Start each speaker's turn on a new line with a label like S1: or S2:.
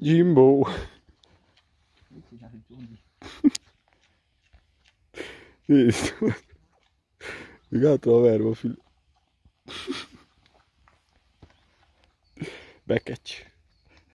S1: Jimbo. Isso. Obrigado, velho, meu filho. Beckett.